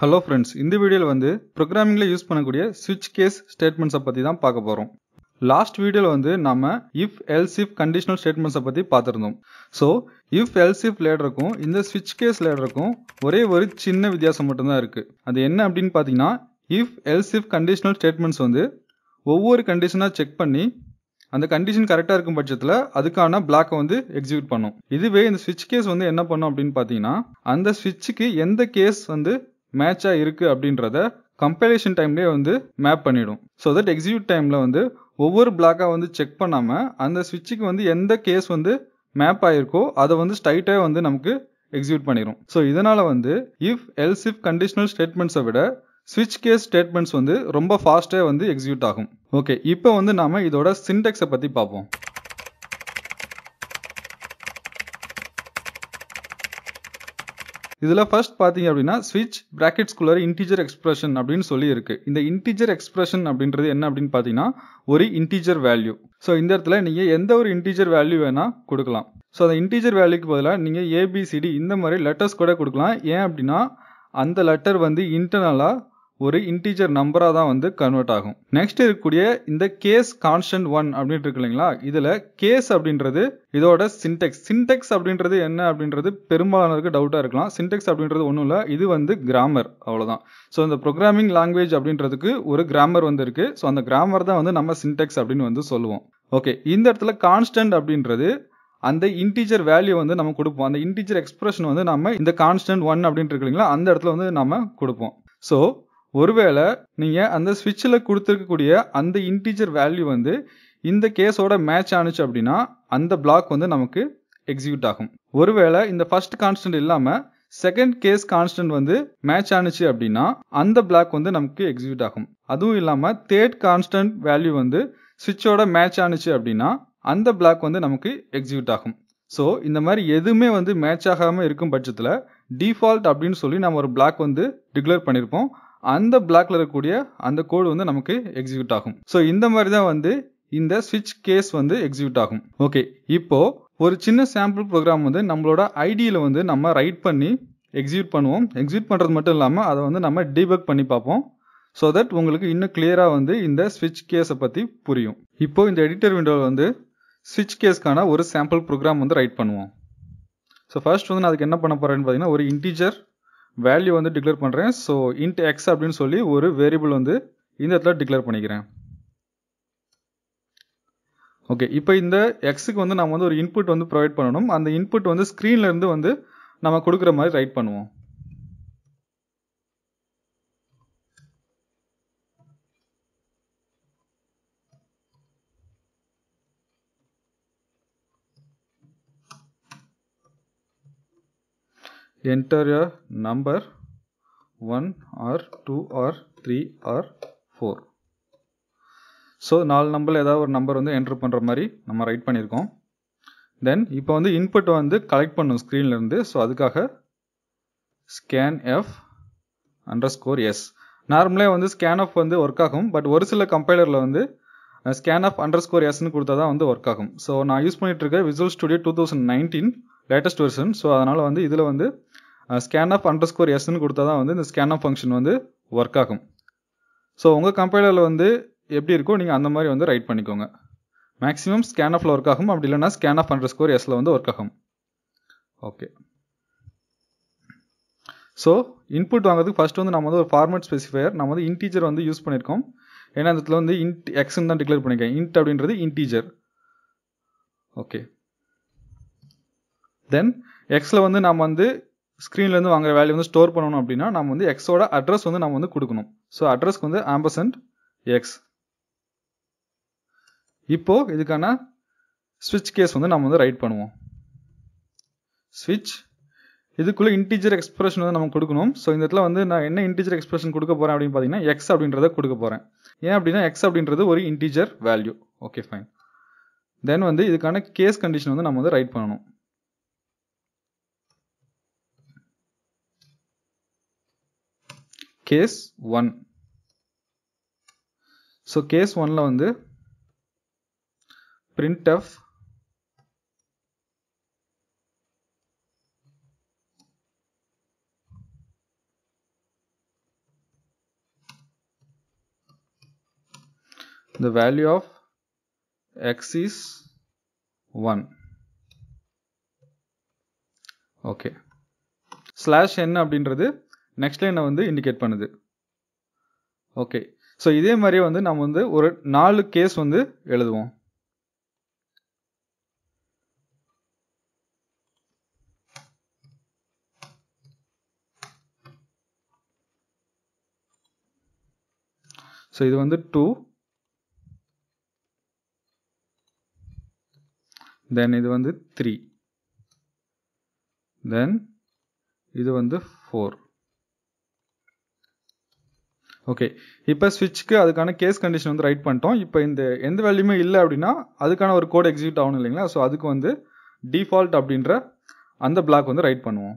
Hello friends இந்த வீடியோவில் வந்து ப்ரோக்ராமிங்கில் யூஸ் பண்ணக்கூடிய ஸ்விட்ச் கேஸ் ஸ்டேட்மெண்ட்ஸை பற்றி தான் பார்க்க போகிறோம் லாஸ்ட் வீடியோவில் வந்து நம்ம இஃப் எல்ஸ் இஃப் கண்டிஷனல் ஸ்டேட்மெண்ட்ஸை பற்றி பார்த்துருந்தோம். ஸோ இஃப் எல்ஸ் இஃப் லேடருக்கும் இந்த ஸ்விட்ச் கேஸ் லேடருக்கும் ஒரே ஒரு சின்ன வித்தியாசம் மட்டும்தான் இருக்குது அது என்ன அப்படின்னு பார்த்தீங்கன்னா if else if conditional statements வந்து ஒவ்வொரு கண்டிஷனாக செக் பண்ணி அந்த கண்டிஷன் கரெக்டாக இருக்கும் பட்சத்தில் அதுக்கான பிளாக்கை வந்து எக்ஸிக்யூட் பண்ணும். இதுவே இந்த ஸ்விட்ச் கேஸ் வந்து என்ன பண்ணும் அப்படின்னு பார்த்தீங்கன்னா அந்த ஸ்விட்சுக்கு எந்த கேஸ் வந்து மேட்சாக இருக்குது அப்படின்றத கம்பைலேஷன் டைம்லேயே வந்து மேப் பண்ணிடும். ஸோ தட் எக்ஸிக்யூட் டைமில் வந்து ஒவ்வொரு பிளாக்காக வந்து செக் பண்ணாமல் அந்த ஸ்விட்சுக்கு வந்து எந்த கேஸ் வந்து மேப் ஆகிருக்கோ அதை வந்து ஸ்ட்ரைட்டாக வந்து நமக்கு எக்ஸிக்யூட் பண்ணிடும் ஸோ இதனால் வந்து இஃப் எல்ஸ் இஃப் கண்டிஷனல் ஸ்டேட்மெண்ட்ஸை விட ஸ்விட்ச் கேஸ் ஸ்டேட்மெண்ட்ஸ் வந்து ரொம்ப ஃபாஸ்ட்டாக வந்து எக்ஸிக்யூட் ஆகும். ஓகே இப்போ வந்து நாம இதோட சின்டெக்ஸை பற்றி பார்ப்போம். இதில் ஃபர்ஸ்ட் பார்த்தீங்க அப்படின்னா ஸ்விட்ச் ப்ராக்கெட்ஸ்குள்ளே இன்டீஜர் எக்ஸ்பிரஷன் அப்படின்னு சொல்லி இருக்கு இந்த இன்டீஜர் எக்ஸ்பிரஷன் அப்படின்றது என்ன அப்படின்னு பார்த்தீங்கன்னா ஒரு இன்டீஜர் வேல்யூ ஸோ இந்த இடத்துல நீங்கள் எந்த ஒரு இன்டீஜர் வேல்யூ வேணால் கொடுக்கலாம். ஸோ அந்த இன்டீஜர் வேல்யூக்கு பதிலாக நீங்கள் ஏபிசிடி இந்த மாதிரி லெட்டர்ஸ் கூட கொடுக்கலாம். ஏன் அப்படின்னா அந்த லெட்டர் வந்து இன்டர்னலாக ஒரு இன்டீஜர் நம்பராக தான் வந்து கன்வெர்ட் ஆகும். நெக்ஸ்ட் இருக்கக்கூடிய இந்த கேஸ் கான்ஸ்டன்ட் ஒன் அப்படின்ட்டு இருக்கு இல்லைங்களா? இதில் கேஸ் அப்படின்றது இதோட சின்டெக்ஸ் சின்டெக்ஸ் அப்படின்றது என்ன அப்படின்றது பெரும்பாலானருக்கு டவுட்டாக இருக்கலாம். சின்டெக்ஸ் அப்படின்றது ஒன்றும் இல்லை. இது வந்து கிராமர் அவ்வளோதான் ஸோ இந்த ப்ரோக்ராமிங் லாங்குவேஜ் அப்படின்றதுக்கு ஒரு கிராமர் வந்து இருக்குது ஸோ அந்த கிராமர் தான் வந்து நம்ம சின்டெக்ஸ் அப்படின்னு வந்து சொல்லுவோம். ஓகே இந்த இடத்துல கான்ஸ்டன்ட் அப்படின்றது அந்த இன்டீஜர் வேல்யூ வந்து நம்ம கொடுப்போம். அந்த இன்டீஜர் எக்ஸ்பிரஷன் வந்து நம்ம இந்த கான்ஸ்டன்ட் ஒன் அப்படின்ட்டு இருக்கு இல்லைங்களா? அந்த இடத்துல வந்து நம்ம கொடுப்போம். ஸோ ஒருவேளை நீங்கள் அந்த ஸ்விட்சில் கொடுத்துருக்கக்கூடிய அந்த இன்டீஜர் வேல்யூ வந்து இந்த கேஸோட மேட்ச் ஆனிச்சு அப்படின்னா அந்த பிளாக் வந்து நமக்கு எக்ஸிக்யூட் ஆகும். ஒருவேளை இந்த ஃபர்ஸ்ட் கான்ஸ்டன்ட் இல்லாமல் செகண்ட் கேஸ் கான்ஸ்டன்ட் வந்து மேட்ச் ஆனிச்சு அப்படின்னா அந்த பிளாக் வந்து நமக்கு எக்ஸிக்யூட் ஆகும். அதுவும் இல்லாமல் தேர்ட் கான்ஸ்டன்ட் வேல்யூ வந்து ஸ்விட்சோட மேட்ச் ஆனிச்சு அப்படின்னா அந்த பிளாக் வந்து நமக்கு எக்ஸிக்யூட் ஆகும். ஸோ இந்த மாதிரி எதுவுமே வந்து மேட்ச் ஆகாமல் இருக்கும் பட்சத்தில் டிஃபால்ட் அப்படின்னு சொல்லி நம்ம ஒரு பிளாக் வந்து டிக்ளேர் பண்ணியிருப்போம் அந்த பிளாக்ல இருக்கக்கூடிய அந்த கோடு வந்து நமக்கு எக்ஸிக்யூட் ஆகும். ஸோ இந்த மாதிரி தான் வந்து இந்த ஸ்விட்ச் கேஸ் வந்து எக்ஸிக்யூட் ஆகும். ஓகே இப்போ ஒரு சின்ன சாம்பிள் ப்ரோக்ராம் வந்து நம்மளோட ஐடியில் வந்து நம்ம ரைட் பண்ணி எக்ஸிக்யூட் பண்ணுவோம். எக்ஸிக்யூட் பண்ணுறது மட்டும் இல்லாமல் அதை வந்து நம்ம டீபக் பண்ணி பார்ப்போம். ஸோ தட் உங்களுக்கு இன்னும் கிளியராக வந்து இந்த ஸ்விட்ச் கேஸை பற்றி புரியும். இப்போ இந்த எடிட்டர் விண்டோவில் வந்து ஸ்விட்ச் கேஸ்க்கான ஒரு சாம்பிள் ப்ரோக்ராம் வந்து ரைட் பண்ணுவோம். ஸோ ஃபர்ஸ்ட் வந்து நான் அதுக்கு என்ன பண்ண போகிறேன்னு பார்த்தீங்கன்னா ஒரு இன்டீஜர் வேல்யூ வந்து டிக்ளேர் பண்ணுறேன் ஸோ இன்ட் எக்ஸ் அப்படின்னு சொல்லி ஒரு வேரியபிள் வந்து இந்த இடத்துல டிக்ளேர் பண்ணிக்கிறேன். ஓகே இப்போ இந்த எக்ஸுக்கு வந்து நம்ம வந்து ஒரு இன்புட் வந்து ப்ரொவைட் பண்ணணும். அந்த இன்புட் வந்து ஸ்க்ரீன்லேருந்து வந்து நம்ம கொடுக்குற மாதிரி ரைட் பண்ணுவோம். Enter a number 1 or 2 or 3 or 4 so நாலு நம்பரில் ஏதாவது ஒரு நம்பர் வந்து என்ட்ரு பண்ணுற மாதிரி நம்ம ரைட் பண்ணியிருக்கோம். தென் இப்போ வந்து இன்புட் வந்து கலெக்ட் பண்ணும் ஸ்க்ரீன்லேருந்து ஸோ அதுக்காக scan f under score S நார்மலே வந்து ஸ்கேன் ஆஃப் வந்து ஒர்க் ஆகும். பட் ஒரு சில கம்பைலரில் வந்து ஸ்கேன் ஆஃப் அண்டர் ஸ்கோர் எஸ்ன்னு கொடுத்தா தான் வந்து ஒர்க் ஆகும். ஸோ நான் யூஸ் பண்ணிகிட்டு இருக்க Visual Studio two thousand nineteen latest version so அதனால் வந்து இதில் வந்து ஸ்கேன் ஆஃப் அண்டர் ஸ்கோர் எஸ்ன்னு கொடுத்தா தான் வந்து இந்த ஸ்கேன் ஆஃப் ஃபங்க்ஷன் வந்து ஒர்க் ஆகும். ஸோ உங்கள் கம்பைலரில் வந்து எப்படி இருக்கோ நீங்கள் அந்த மாதிரி வந்து ரைட் பண்ணிக்கோங்க. மேக்ஸிமம் ஸ்கேன் ஆஃபில் ஒர்க் ஆகும் அப்படி இல்லைனா ஸ்கேன் ஆஃப் அண்டர் ஸ்கோர் எஸ்ல வந்து ஒர்க் ஆகும். ஓகே ஸோ இன்புட் வாங்குறதுக்கு ஃபஸ்ட் வந்து நம்ம வந்து ஒரு ஃபார்மேட் ஸ்பெசிஃபையர் நம்ம வந்து இன்டீஜர் வந்து யூஸ் பண்ணியிருக்கோம் ஏன்னா அந்த இடத்துல வந்து இன்ட் எக்ஸ்ன்னு தான் டிக்ளேர் பண்ணியிருக்கேன் இன்ட் அப்படின்றது இன்டீஜர் ஓகே தென் எக்ஸில் வந்து நம்ம வந்து ஸ்க்ரீன்லேருந்து வாங்குற வேல்யூ வந்து ஸ்டோர் பண்ணணும் அப்படின்னா நம்ம வந்து எக்ஸோட அட்ரஸ் வந்து நம்ம வந்து கொடுக்கணும். ஸோ அட்ரஸ்க்கு வந்து ஆம்பசன்ட் எக்ஸ் இப்போ இதுக்கான ஸ்விட்ச் கேஸ் வந்து நம்ம வந்து ரைட் பண்ணுவோம். ஸ்விட்ச் இதுக்குள்ளே இன்டீஜர் எக்ஸ்பிரஷன் வந்து நம்ம கொடுக்கணும். ஸோ இந்த இடத்துல வந்து நான் என்ன இன்டீஜர் எக்ஸ்பிரஷன் கொடுக்க போகிறேன் அப்படின்னு பார்த்தீங்கன்னா எக்ஸ் அப்படின்றத கொடுக்க போகிறேன் ஏன் அப்படின்னா எக்ஸ் அப்படின்றது ஒரு integer value okay fine then வந்து இதுக்கான கேஸ் கண்டிஷன் வந்து நம்ம வந்து ரைட் பண்ணணும். Case one. ஸோ கேஸ் ஒனில் வந்து print f the value of x is 1 okay. Slash n அப்படின்றது நெக்ஸ்ட் லைனை வந்து இண்டிகேட் பண்ணுது. ஓகே ஸோ இதே மாதிரியே வந்து நம்ம வந்து ஒரு நாலு கேஸ் வந்து எழுதுவோம். ஸோ இது வந்து டூ தென் இது வந்து த்ரீ தென் இது வந்து ஃபோர் ஓகே இப்போ ஸ்விட்ச்க்கு அதுக்கான கேஸ் கண்டிஷன் வந்து ரைட் பண்ணிட்டோம். இப்போ இந்த எந்த வேல்யூமே இல்லை அப்படின்னா அதுக்கான ஒரு கோட் எக்ஸிக்யூட் ஆகணும் இல்லைங்களா? ஸோ அதுக்கு வந்து டிஃபால்ட் அப்படின்ற அந்த பிளாக் வந்து ரைட் பண்ணுவோம்.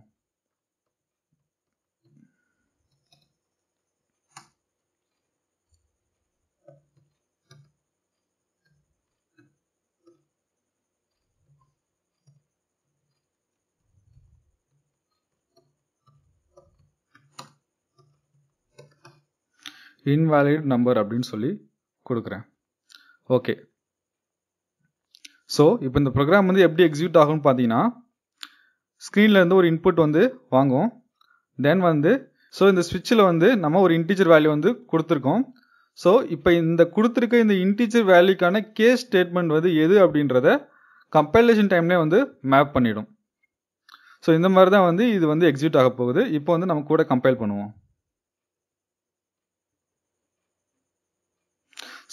இன்வேலிட் நம்பர் அப்படின்னு சொல்லி கொடுக்குறேன். ஓகே ஸோ இப்போ இந்த ப்ரோக்ராம் வந்து எப்படி எக்ஸிக்யூட் ஆகும்னு பார்த்தீங்கன்னா ஸ்க்ரீனில் இருந்து ஒரு இன்புட் வந்து வாங்கும். தென் வந்து ஸோ இந்த ஸ்விட்சில் வந்து நம்ம ஒரு இன்டீஜர் வேல்யூ வந்து கொடுத்துருக்கோம். ஸோ இப்போ இந்த கொடுத்துருக்க இந்த இன்டீஜர் வேல்யூக்கான கேஸ் ஸ்டேட்மெண்ட் வந்து எது அப்படின்றத கம்பைலேஷன் டைம்லேயே வந்து மேப் பண்ணிடும். ஸோ இந்த மாதிரி தான் வந்து இது வந்து எக்ஸிக்யூட் ஆக போகுது. இப்போ வந்து நம்ம கூட கம்பைல் பண்ணுவோம்.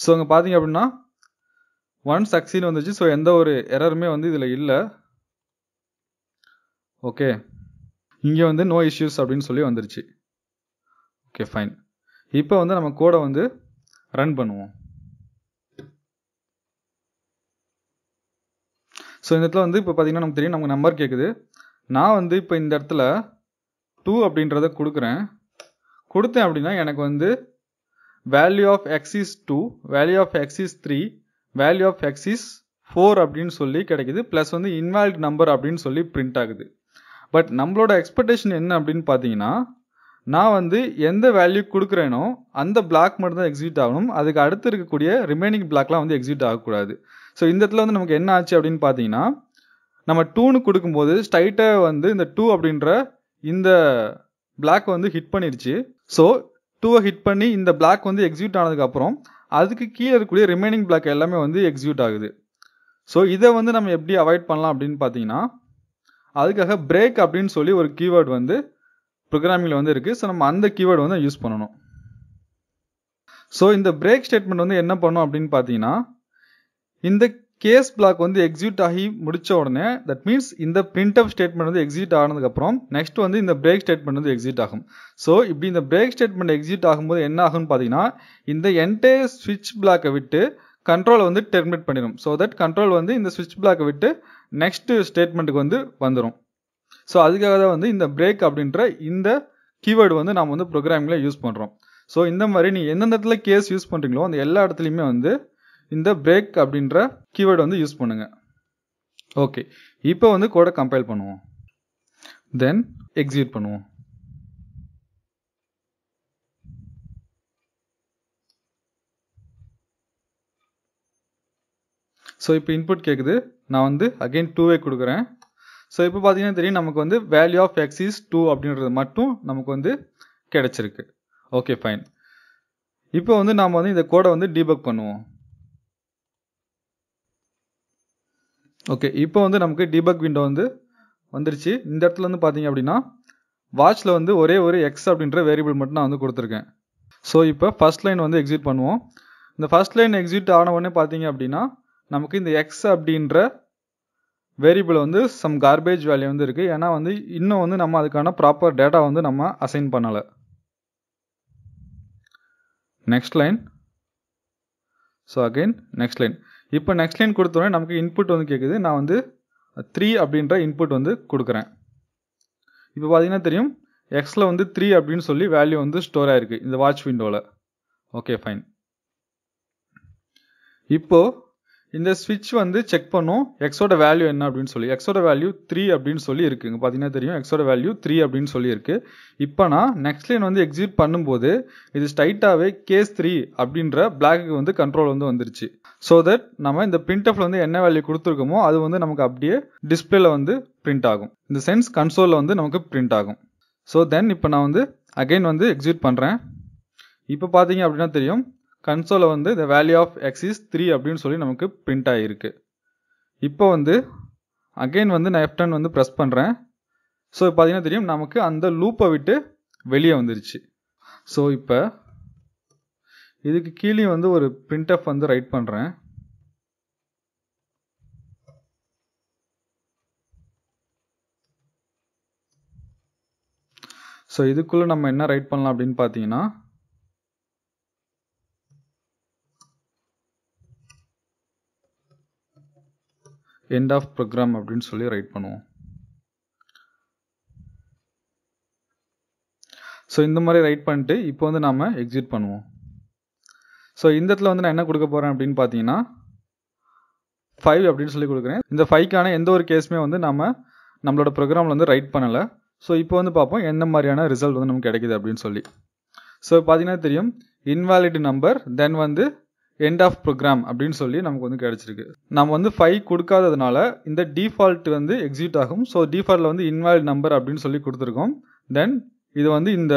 ஸோ அங்கே பார்த்தீங்க அப்படின்னா ஒன் சக்சீன் வந்துச்சு. ஸோ எந்த ஒரு எரருமே வந்து இதில் இல்லை. ஓகே இங்கே வந்து நோ இஷ்யூஸ் அப்படின்னு சொல்லி வந்துருச்சு. ஓகே ஃபைன் இப்போ வந்து நம்ம கோடை வந்து ரன் பண்ணுவோம். ஸோ இந்த இடத்துல வந்து இப்போ பார்த்தீங்கன்னா நமக்கு தெரியும் நமக்கு நம்பர் கேட்குது நான் வந்து இப்போ இந்த இடத்துல டூ அப்படின்றத கொடுக்குறேன். கொடுத்தேன் அப்படின்னா எனக்கு வந்து value of x is two value of x is three value of x is four அப்படின்னு சொல்லி கிடைக்குது. ப்ளஸ் வந்து இன்வாலிட் நம்பர் அப்படின்னு சொல்லி பிரிண்ட் ஆகுது. பட் நம்மளோட எக்ஸ்பெக்டேஷன் என்ன அப்படின்னு பார்த்தீங்கன்னா நான் வந்து எந்த வேல்யூ கொடுக்குறேனோ அந்த பிளாக் மட்டும் தான் எக்ஸிக்யூட் ஆகணும். அதுக்கு அடுத்து இருக்கக்கூடிய ரிமைனிங் பிளாக்லாம் வந்து எக்ஸிக்யூட் ஆகக்கூடாது. ஸோ இந்த இடத்துல வந்து நமக்கு என்ன ஆச்சு அப்படின்னு பார்த்தீங்கன்னா நம்ம டூனு கொடுக்கும்போது ஸ்ட்ரைட்டாக வந்து இந்த டூ அப்படின்ற இந்த பிளாக் வந்து ஹிட் பண்ணிருச்சு. ஸோ டூவை ஹிட் பண்ணி இந்த பிளாக் வந்து எக்ஸிக்யூட் ஆனதுக்கப்புறம் அதுக்கு கீழே இருக்கக்கூடிய ரிமைனிங் பிளாக் எல்லாமே வந்து எக்ஸிக்யூட் ஆகுது. ஸோ இதை வந்து நம்ம எப்படி அவாய்ட் பண்ணலாம் அப்படின்னு பார்த்தீங்கன்னா அதுக்காக பிரேக் அப்படின்னு சொல்லி ஒரு கீவேர்டு வந்து ப்ரோக்ராமிங்கில் வந்து இருக்குது ஸோ நம்ம அந்த கீவேர்டு வந்து யூஸ் பண்ணணும். ஸோ இந்த பிரேக் ஸ்டேட்மெண்ட் வந்து என்ன பண்ணும் அப்படின்னு பார்த்தீங்கன்னா இந்த கேஸ் பிளாக் வந்து எக்ஸிக்யூட் ஆகி முடிச்ச உடனே தட் மீன்ஸ் இந்த பிரிண்ட் அப் ஸ்டேட்மெண்ட் வந்து எக்ஸிக்யூட் ஆனதுக்கப்புறம் நெக்ஸ்ட் வந்து இந்த பிரேக் ஸ்டேட்மெண்ட் வந்து எக்ஸிக்யூட் ஆகும். ஸோ இப்படி இந்த பிரேக் ஸ்டேட்மெண்ட் எக்ஸிக்யூட் ஆகும்போது என்ன ஆகும்னு பார்த்தீங்கன்னா இந்த என்டையர் ஸ்விட்ச் பிளாக்கை விட்டு கண்ட்ரோலை வந்து டெர்மினேட் பண்ணிடும். ஸோ தட் கண்ட்ரோல் வந்து இந்த ஸ்விட்ச் பிளாக்கை விட்டு நெக்ஸ்ட் ஸ்டேட்மெண்ட்டுக்கு வந்து வந்துடும் ஸோ அதுக்காக தான் வந்து இந்த பிரேக் அப்படின்ற இந்த கீவேர்டு வந்து நம்ம வந்து ப்ரோக்ராமிங்கில் யூஸ் பண்ணுறோம் ஸோ இந்த மாதிரி நீங்கள் எந்தெந்த இடத்துல கேஸ் யூஸ் பண்ணுறீங்களோ அந்த எல்லா இடத்துலையுமே வந்து இந்த பிரேக் அப்படின்ற கீவேர்டு வந்து யூஸ் பண்ணுங்கள் ஓகே இப்போ வந்து கோடை கம்பைல் பண்ணுவோம். தென் எக்ஸிக்யூட் பண்ணுவோம். ஸோ இப்போ இன்புட் கேட்குது நான் வந்து அகைன் டூவே கொடுக்குறேன். ஸோ இப்போ பார்த்தீங்கன்னா தெரியும் நமக்கு வந்து value of x is two அப்படின்றது மட்டும் நமக்கு வந்து கிடச்சிருக்கு. ஓகே ஃபைன் இப்போ வந்து நாம் வந்து இந்த கோடை வந்து டீபக் பண்ணுவோம். ஓகே இப்போ வந்து நமக்கு டிபக் விண்டோ வந்து வந்துருச்சு. இந்த இடத்துல வந்து பார்த்தீங்க அப்படின்னா வாட்சில் வந்து ஒரே ஒரு எக்ஸ் அப்படின்ற வேரியபிள் மட்டும் நான் வந்து கொடுத்துருக்கேன். ஸோ இப்போ ஃபர்ஸ்ட் லைன் வந்து எக்ஸிட் பண்ணுவோம். இந்த ஃபர்ஸ்ட் லைன் எக்ஸிட் ஆன உடனே பார்த்தீங்க அப்படின்னா நமக்கு இந்த எக்ஸ் அப்படின்ற வேரியபிள் வந்து சம் கார்பேஜ் வேல்யூ வந்து இருக்குது ஏன்னா வந்து இன்னும் வந்து நம்ம அதுக்கான ப்ராப்பர் டேட்டா வந்து நம்ம அசைன் பண்ணலை. Next line so again next line இப்போ நெக்ஸ்ட் லைன் கொடுத்தோடனே நமக்கு இன்புட் வந்து கேட்குது நான் வந்து த்ரீ அப்படின்ற இன்புட் வந்து கொடுக்குறேன். இப்போ பார்த்தீங்கன்னா தெரியும் எக்ஸில் வந்து த்ரீ அப்படின்னு சொல்லி வேல்யூ வந்து ஸ்டோர் ஆகிருக்கு இந்த வாட்ச் விண்டோவில் ஓகே ஃபைன் இப்போ இந்த ஸ்விட்ச் வந்து செக் பண்ணும் எக்ஸோட வேல்யூ என்ன அப்படின்னு சொல்லி. எக்ஸோட வேல்யூ த்ரீ அப்படின்னு சொல்லி இருக்குங்க பார்த்தீங்கன்னா தெரியும் எக்ஸோட வேல்யூ த்ரீ அப்படின்னு சொல்லியிருக்கு இப்போ நான் நெக்ஸ்ட் லைன் வந்து எக்ஸிட் பண்ணும்போது இது ஸ்ட்ரைட்டாகவே கேஸ் த்ரீ அப்படின்ற பிளாக்கு வந்து கண்ட்ரோல் வந்து வந்துருச்சு. ஸோ தட் நம்ம இந்த பிரிண்ட்எஃப்ல வந்து என்ன வேல்யூ கொடுத்துருக்கோமோ அது வந்து நமக்கு அப்படியே டிஸ்பிளேல வந்து பிரிண்ட் ஆகும். இந்த சென்ஸ் கன்சோலில் வந்து நமக்கு பிரிண்ட் ஆகும். ஸோ தென் இப்போ நான் வந்து அகைன் வந்து எக்ஸிட் பண்ணுறேன் இப்போ பார்த்தீங்க அப்படின்னா தெரியும் கன்சோலை வந்து இந்த வேல்யூ ஆஃப் எக்ஸிஸ் த்ரீ அப்படின்னு சொல்லி நமக்கு பிரிண்ட் ஆகிருக்கு இப்போ வந்து அகைன் வந்து நான் எஃப்டன் வந்து ப்ரெஸ் பண்ணுறேன் ஸோ பார்த்தீங்கன்னா தெரியும் நமக்கு அந்த லூப்பை விட்டு வெளியே வந்துருச்சு. ஸோ இப்போ இதுக்கு கீழே வந்து ஒரு பிரிண்ட்எஃப் வந்து ரைட் பண்ணுறேன் ஸோ இதுக்குள்ளே நம்ம என்ன ரைட் பண்ணலாம் அப்படின்னு பார்த்தீங்கன்னா எண்ட் ஆஃப் ப்ரோக்ராம் அப்படின்னு சொல்லி ரைட் பண்ணுவோம். ஸோ இந்த மாதிரி ரைட் பண்ணிட்டு இப்போ வந்து நாம் எக்ஸிட் பண்ணுவோம். ஸோ இந்த இடத்துல வந்து நான் என்ன கொடுக்க போகிறேன் அப்படின்னு பார்த்தீங்கன்னா ஃபைவ் அப்படின்னு சொல்லி கொடுக்குறேன். இந்த ஃபைவ்க்கான எந்த ஒரு கேஸுமே வந்து நம்ம நம்மளோட ப்ரோக்ராமில் வந்து ரைட் பண்ணலை. ஸோ இப்போ வந்து பார்ப்போம் என்ன மாதிரியான ரிசல்ட் வந்து நமக்கு கிடைக்குது அப்படின்னு சொல்லி. ஸோ பார்த்தீங்கன்னா தெரியும் இன்வாலிட் நம்பர் தென் வந்து எண்ட் ஆஃப் ப்ரோக்ராம் அப்படின்னு சொல்லி நமக்கு வந்து கிடச்சிருக்கு. நம்ம வந்து ஃபைவ் கொடுக்காததுனால இந்த டிஃபால்ட் வந்து எக்ஸிட் ஆகும். ஸோ டிஃபால்ட்டில் வந்து இன்வாலிட் நம்பர் அப்படின்னு சொல்லி கொடுத்துருக்கோம். தென் இது வந்து இந்த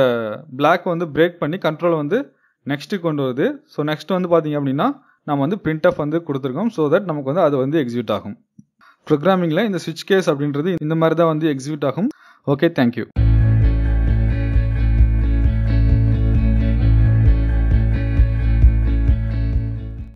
பிளாக் வந்து பிரேக் பண்ணி கண்ட்ரோல் வந்து நெக்ஸ்ட்டு கொண்டு வருது. ஸோ நெக்ஸ்ட் வந்து பார்த்தீங்க அப்படின்னா நம்ம வந்து பிரிண்ட் ஆஃப் வந்து கொடுத்துருக்கோம். ஸோ தட் நமக்கு வந்து அது வந்து எக்ஸிக்யூட் ஆகும். ப்ரோக்ராமிங்கில் இந்த சுவிட்ச் கேஸ் அப்படின்றது இந்த மாதிரி தான் வந்து எக்ஸிக்யூட் ஆகும். Okay thank you